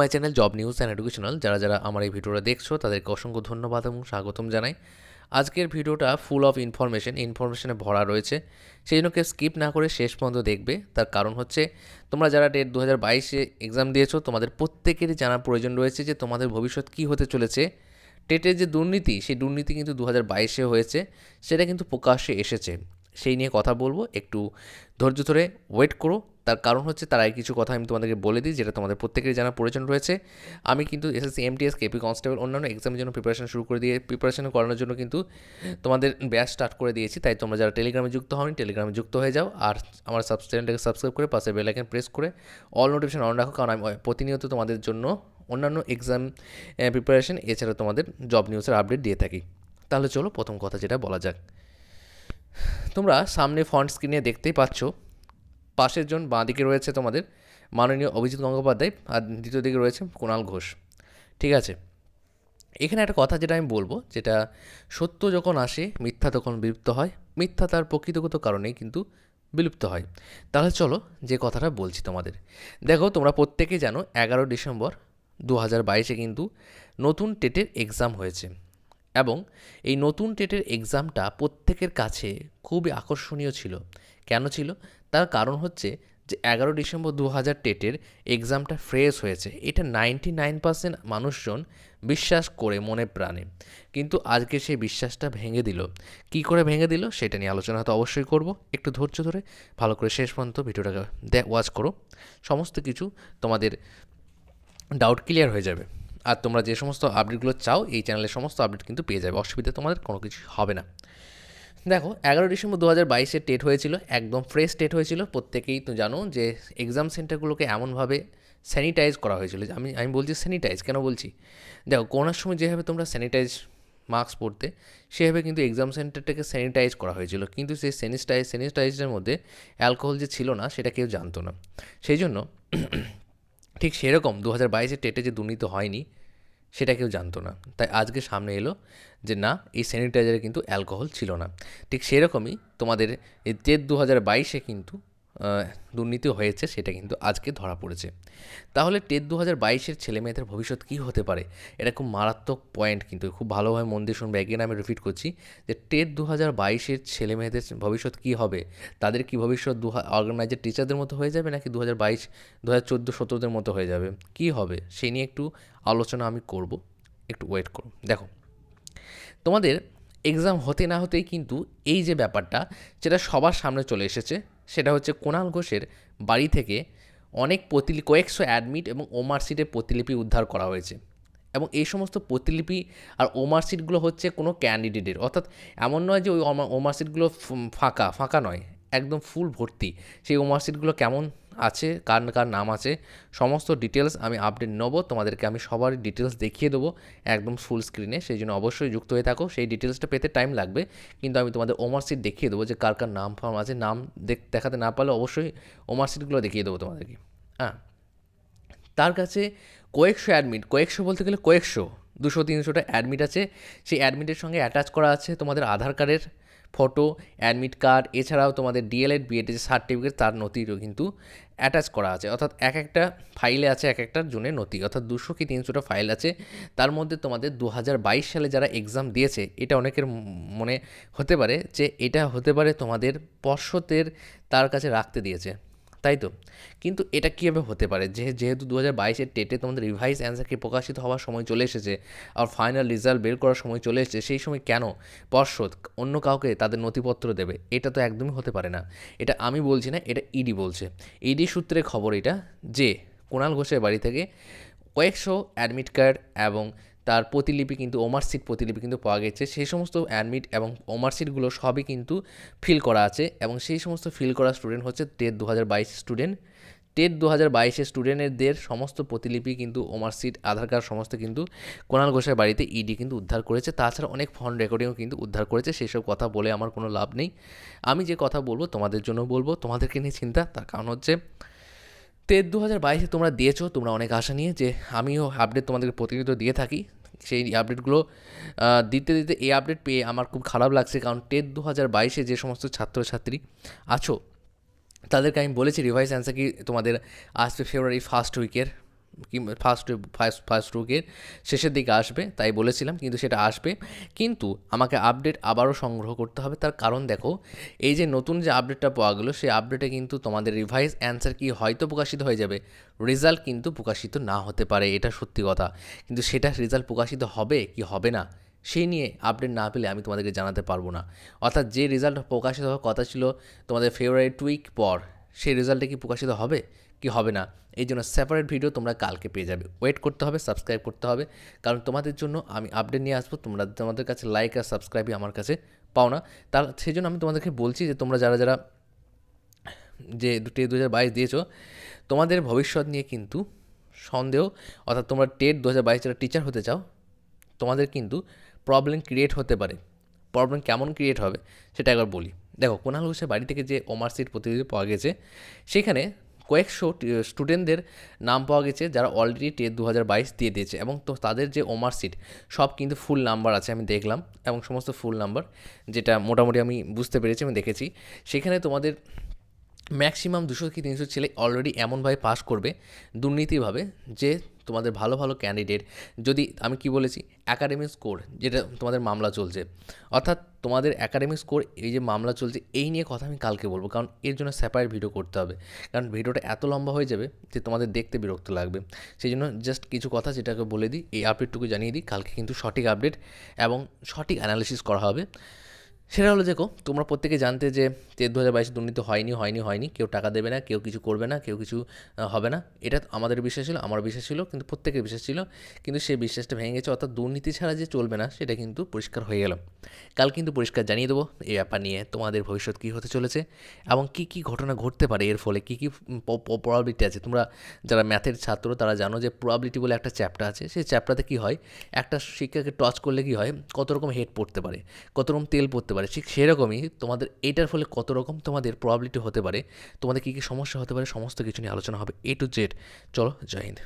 My channel job news and educational. যারা যারা আমার এই ভিডিওটা দেখছ, তাদেরকে অসংখ্য ধন্যবাদ এবং স্বাগতম জানাই। আজকের ভিডিওটা ফুল অফ ইনফরমেশন ইনফরমেশনে ভরা রয়েছে। সেই জন্য কেউ স্কিপ না করে শেষ পর্যন্ত দেখবে। তার কারণ হচ্ছে, তোমরা যারা ডেট দু হাজার বাইশে এক্সাম দিয়েছ, তোমাদের প্রত্যেকেরই জানার প্রয়োজন রয়েছে যে তোমাদের ভবিষ্যৎ কী হতে চলেছে। টেটের যে দুর্নীতি, সেই দুর্নীতি কিন্তু দু হাজার বাইশে হয়েছে। সেটা কিন্তু প্রকাশ্যে এসেছে। সেই নিয়ে কথা বলব। একটু ধৈর্য ধরে ওয়েট করো। তার কারণ হচ্ছে তার কিছু কথা আমি তোমাদেরকে বলে দিই, যেটা তোমাদের প্রত্যেকেরই জানার প্রয়োজন রয়েছে। আমি কিন্তু এসএসসি এমটিএস কেপি কনস্টেবল অন্যান্য এক্সামের জন্য প্রিপারেশন শুরু করে দিয়ে প্রিপারেশন করানোর জন্য কিন্তু তোমাদের ব্যাচ স্টার্ট করে দিয়েছি। তাই তোমরা যারা টেলিগ্রামে যুক্ত হওনি টেলিগ্রামে যুক্ত হয়ে যাও। আর আমার সাব চ্যানেলটাকে সাবস্ক্রাইব করে, পাশে বেল আইকন প্রেস করে অল নোটিফিকেশন অন রাখো। কারণ আমি প্রতিনিয়ত তোমাদের জন্য অন্যান্য এক্সাম প্রিপারেশন এছাড়া তোমাদের জব নিউজের আপডেট দিয়ে থাকি। তাহলে চলো প্রথম কথা যেটা বলা যাক। তোমরা সামনে ফ্রন্ট স্ক্রিনে দেখতেই পাচ্ছ পাশের জন বাঁ দিকে রয়েছে তোমাদের, মাননীয় অভিজিৎ গঙ্গোপাধ্যায়, আর দ্বিতীয় দিকে রয়েছে কুণাল ঘোষ। ঠিক আছে, এখানে একটা কথা যেটা আমি বলব, যেটা সত্য যখন আসে, মিথ্যা তখন বিলুপ্ত হয়। মিথ্যা তার প্রকৃতগত কারণেই কিন্তু বিলুপ্ত হয়। তাহলে চলো যে কথাটা বলছি তোমাদের। দেখো, তোমরা প্রত্যেকে জানো, এগারো ডিসেম্বর দু হাজার বাইশে কিন্তু নতুন টেটের এক্সাম হয়েছে। এবং এই নতুন টেটের এক্সামটা প্রত্যেকের কাছে খুবই আকর্ষণীয় ছিল। কেন ছিল? তার কারণ হচ্ছে যে এগারো ডিসেম্বর দু হাজার টেটের এক্সামটা ফ্রেশ হয়েছে। এটা নাইনটি নাইন পার্সেন্ট মানুষজন বিশ্বাস করে মনে প্রাণে। কিন্তু আজকে সেই বিশ্বাসটা ভেঙে দিল। কি করে ভেঙে দিল সেটা নিয়ে আলোচনা হয়তো অবশ্যই করব। একটু ধৈর্য ধরে ভালো করে শেষ পর্যন্ত ভিডিওটাকে ওয়াচ করো। সমস্ত কিছু তোমাদের ডাউট ক্লিয়ার হয়ে যাবে। আর তোমরা যে সমস্ত আপডেটগুলো চাও, এই চ্যানেলের সমস্ত আপডেট কিন্তু পেয়ে যাবে। অসুবিধা তোমাদের কোনো কিছু হবে না। দেখো, এগারো ডিসেম্বর দু হাজার বাইশে টেট হয়েছিল, একদম ফ্রেশ টেট হয়েছিল। প্রত্যেকেই তো জানো যে এক্সাম সেন্টারগুলোকে এমনভাবে স্যানিটাইজ করা হয়েছিল আমি আমি বলছি স্যানিটাইজ কেন বলছি? দেখো করোনার সময় যেভাবে তোমরা স্যানিটাইজ মাস্ক পরতে সেভাবে কিন্তু এক্সাম সেন্টারটাকে স্যানিটাইজ করা হয়েছিল। কিন্তু সেই স্যানিটাইজ স্যানিটাইজের মধ্যে অ্যালকোহল যে ছিল না, সেটা কেউ জানতো না। সেই জন্য, ঠিক সেরকম দু হাজার বাইশে টেটে যে দুর্নীতি হয়নি সেটা কেউ জানতো না। তাই আজকে সামনে এলো যে না, এই স্যানিটাইজারে কিন্তু অ্যালকোহল ছিল না। ঠিক সেরকমই তোমাদের এই তেত দু হাজার বাইশে কিন্তু দুর্নীতি হয়েছে, সেটা কিন্তু আজকে ধরা পড়েছে। তাহলে টেট দু হাজার বাইশের ছেলে মেয়েদের ভবিষ্যৎ কী হতে পারে? এটা খুব মারাত্মক পয়েন্ট কিন্তু, খুব ভালোভাবে মন দিয়ে শুনবে। একদিন আমি রিপিট করছি যে টেট দু হাজার বাইশের ছেলে মেয়েদের ভবিষ্যৎ কী হবে? তাদের কি ভবিষ্যৎ দু অর্গানাইজার টিচারদের মতো হয়ে যাবে, নাকি দু হাজার বাইশ দু হাজার চোদ্দ, সতেরোদের মতো হয়ে যাবে? কী হবে? সেই নিয়ে একটু আলোচনা আমি করব। একটু ওয়েট করো দেখো, তোমাদের এক্সাম হতে না হতেই কিন্তু এই যে ব্যাপারটা যেটা সবার সামনে চলে এসেছে। সেটা হচ্ছে কোনাল ঘোষের বাড়ি থেকে অনেক প্রতিলি কয়েকশো অ্যাডমিট এবং ওমারশিটের প্রতিলিপি উদ্ধার করা হয়েছে। এবং এই সমস্ত প্রতিলিপি আর ওমারশিটগুলো হচ্ছে কোনো ক্যান্ডিডেটের অর্থাৎ এমন নয় যে ওই ওমারশিটগুলো ফাঁকা ফাঁকা নয়। একদম ফুল ভর্তি। সেই ওমার্কশিটগুলো কেমন আছে, কার কার নাম আছে, সমস্ত ডিটেলস আমি আপডেট নেব। তোমাদেরকে আমি সবার ডিটেলস দেখিয়ে দেবো একদম ফুল স্ক্রিনে সেই জন্য অবশ্যই যুক্ত হয়ে থাকো। সেই ডিটেলসটা পেতে টাইম লাগবে। কিন্তু আমি তোমাদের ওমার্কশিট দেখিয়ে দেবো যে কার কার নাম ফার্ম আছে। নাম দেখাতে না পারলে অবশ্যই ওমার্কশিটগুলো দেখিয়ে দেবো তোমাদেরকে। হ্যাঁ। তার কাছে কয়েকশো অ্যাডমিট কয়েকশো বলতে গেলে কয়েকশো, দুশো, তিনশোটা অ্যাডমিট আছে। সেই অ্যাডমিটের সঙ্গে অ্যাটাচ করা আছে তোমাদের আধার কার্ডের ফটো অ্যাডমিট কার্ড এছাড়াও তোমাদের ডিএলএড বিএড যে সার্টিফিকেট তার নথিও কিন্তু অ্যাটাচ করা আছে। অর্থাৎ এক একটা ফাইলে আছে এক একটার জনের নথি, অর্থাৎ দুশো কি তিনশোটা ফাইল আছে। তার মধ্যে তোমাদের দু হাজার বাইশ সালে যারা এক্সাম দিয়েছে, এটা অনেকের মনে হতে পারে যে এটা হতে পারে তোমাদের পর্ষদের তার কাছে রাখতে দিয়েছে। তাই তো? কিন্তু এটা কীভাবে হতে পারে? যে, যেহেতু দু হাজার বাইশের টেটে তোমাদের রিভাইস অ্যান্সারকে প্রকাশিত হওয়ার সময় চলে এসেছে, আর ফাইনাল রেজাল্ট বের করার সময় চলে এসেছে, সেই সময় কেন? পর্ষদ অন্য কাউকে তাদের নথিপত্র দেবে, এটা তো একদমই হতে পারে না। এটা আমি বলছি না, এটা ইডি বলছে। ইডি সূত্রে খবর এটা যে, কোনাল ঘোষের বাড়ি থেকে কয়েকশো অ্যাডমিট কার্ড এবং তার প্রতিলিপি কিন্তু ওমার্কশিট প্রতিলিপি কিন্তু পাওয়া গেছে। সেই সমস্ত অ্যাডমিট এবং ওমার্কশিটগুলো সবই কিন্তু ফিল করা আছে এবং সেই সমস্ত ফিল করা স্টুডেন্ট হচ্ছে টেট দু হাজার বাইশ স্টুডেন্ট টেট দু হাজার বাইশের স্টুডেন্টদের সমস্ত প্রতিলিপি কিন্তু ওমার্কশিট আধার কার্ড সমস্ত কিন্তু কোনাল ঘোষের বাড়িতে ইডি কিন্তু উদ্ধার করেছে। তাছাড়া অনেক ফোন রেকর্ডিংও কিন্তু উদ্ধার করেছে। সেসব কথা বলে আমার কোনো লাভ নেই। আমি যে কথা বলব, তোমাদের জন্য বলব। তোমাদেরকে নিয়ে চিন্তা, তার কারণ হচ্ছে টেট দু হাজার বাইশে তোমরা দিয়েছ, তোমরা অনেক আশা নিয়ে যে আমিও আপডেট তোমাদেরকে প্রতিনিয়ত দিয়ে থাকি। সেই আপডেটগুলো দিতে দিতে এই আপডেট পেয়ে আমার খুব খারাপ লাগছে কারণ টেট দু হাজার বাইশে যে সমস্ত ছাত্রছাত্রী আছো, তাদেরকে আমি বলেছি রিভাইস অ্যান্সার কি তোমাদের আসবে ফেব্রুয়ারি ফার্স্ট উইকের ফার্স্ট ফার্স্ট ফার্স্ট উইকের শেষের দিকে আসবে, তাই বলেছিলাম, কিন্তু সেটা আসবে। কিন্তু আমাকে আপডেট আবারও সংগ্রহ করতে হবে। তার কারণ দেখো, এই যে নতুন যে আপডেটটা পাওয়া গেলো, সেই আপডেটে কিন্তু তোমাদের রিভাইস অ্যান্সার কি হয়তো প্রকাশিত হয়ে যাবে রেজাল্ট কিন্তু প্রকাশিত না হতে পারে, এটা সত্যি কথা। কিন্তু সেটা রেজাল্ট প্রকাশিত হবে কি হবে না, সেই নিয়ে আপডেট না পেলে আমি তোমাদেরকে জানাতে পারব না। অর্থাৎ যে রেজাল্ট প্রকাশিত হওয়ার কথা ছিল তোমাদের ফেব্রুয়ারি উইক পর সেই রেজাল্টে কি প্রকাশিত হবে, কি হবে না, এই জন্য সেপারেট ভিডিও তোমরা কালকে পেয়ে যাবে। ওয়েট করতে হবে সাবস্ক্রাইব করতে হবে। কারণ তোমাদের জন্য আমি আপডেট নিয়ে আসব, তোমরা, তোমাদের কাছে লাইক আর সাবস্ক্রাইবই আমার কাছে পাও না। তার, সেই জন্য আমি তোমাদেরকে বলছি যে, তোমরা যারা যারা যে টেট দু হাজার বাইশ দিয়েছ, তোমাদের ভবিষ্যৎ নিয়ে কিন্তু সন্দেহ, অর্থাৎ তোমরা টেট দু হাজার বাইশ যারা টিচার হতে চাও, তোমাদের কিন্তু প্রবলেম ক্রিয়েট হতে পারে। প্রবলেম কেমন ক্রিয়েট হবে, সেটা একবার বলি। দেখো, কোনাল ঘোষের বাড়ি থেকে যে ওমার সিট প্রতিনিধি পাওয়া গেছে, সেখানে কয়েকশো স্টুডেন্টদের নাম পাওয়া গেছে যারা অলরেডি টেট দু হাজার বাইশ দিয়ে দিয়েছে এবং তো তাদের যে ওমার সিট, সব কিন্তু ফুল নাম্বার আছে আমি দেখলাম এবং সমস্ত ফুল নাম্বার যেটা মোটামুটি আমি বুঝতে পেরেছি, আমি দেখেছি। সেখানে তোমাদের ম্যাক্সিমাম দুশো কি তিনশো ছেলে অলরেডি এমনভাবে পাস করবে দুর্নীতিভাবে যে তোমাদের ভালো ভালো ক্যান্ডিডেট যদি আমি কি বলেছি অ্যাকাডেমিক স্কোর যেটা তোমাদের মামলা চলছে, অর্থাৎ তোমাদের অ্যাকাডেমিক স্কোর এই যে মামলা চলছে, এই নিয়ে কথা আমি কালকে বলব, কারণ এর জন্য সেপারেট ভিডিও করতে হবে। কারণ ভিডিওটা এত লম্বা হয়ে যাবে যে তোমাদের দেখতে বিরক্ত লাগবে। সেই জন্য জাস্ট কিছু কথা যেটাকে বলে দিই, এই আপডেটটুকু জানিয়ে দিই, কালকে কিন্তু সঠিক আপডেট এবং সঠিক অ্যানালিসিস করা হবে। সেটা হলো দেখো তোমরা প্রত্যেকে জানতে যে দু হাজার বাইশে দুর্নীতি হয়নি হয়নি হয়নি, কেউ টাকা দেবে না, কেউ কিছু করবে না, কেউ কিছু হবে না। এটা আমাদের বিশ্বাস ছিল আমার বিশ্বাস ছিল, কিন্তু প্রত্যেকের বিশ্বাস ছিল, কিন্তু সেই বিশ্বাসটা ভেঙে গেছে, অর্থাৎ দুর্নীতি ছাড়া যে চলবে না, সেটা কিন্তু পরিষ্কার হয়ে গেল। কাল কিন্তু পরিষ্কার জানিয়ে দেবো এই ব্যাপার নিয়ে তোমাদের ভবিষ্যৎ কী হতে চলেছে এবং কী কী ঘটনা ঘটতে পারে, এর ফলে কী কী প্রবাবিলিটি আছে। তোমরা যারা ম্যাথের ছাত্র, তারা জানো যে প্রবাবিলিটি বলে একটা চ্যাপ্টার আছে। সেই চ্যাপ্টারতে কী হয়? একটা শিক্ষাকে টচ করলে কী হয়? কত রকম হেড পড়তে পারে, কত রকম তেল পড়তে পারে। পারে। ঠিক সেরকমই তোমাদের এটার ফলে কত রকম তোমাদের প্রবাবিলিটি হতে পারে, তোমাদের কী কী সমস্যা হতে পারে, সমস্ত কিছু নিয়ে আলোচনা হবে এ টু জেড চলো, জয় হিন্দ।